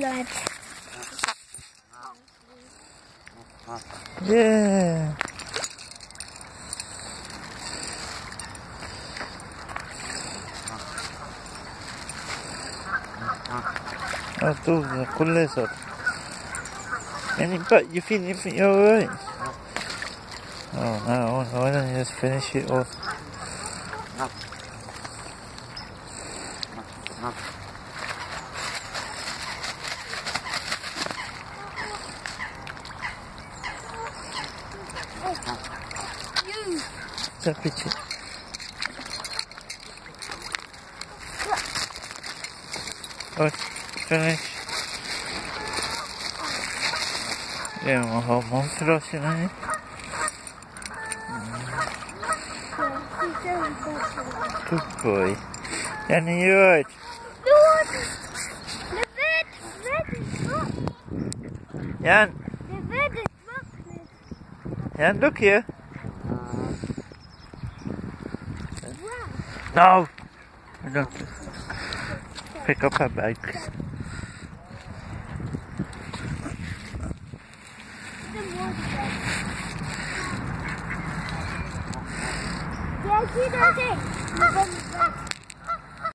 blood. Yeah. Oh, tu cool lesson. Any but you feel if you're alright. Oh no, why don't you just finish it off? za picie. Chodź, finish. Nie wiem, o mądro się na nie. Good boy. Ja nie jodź. Jan. Jan, look here. No! I don't. Pick up her bed. Yeah, see that's it.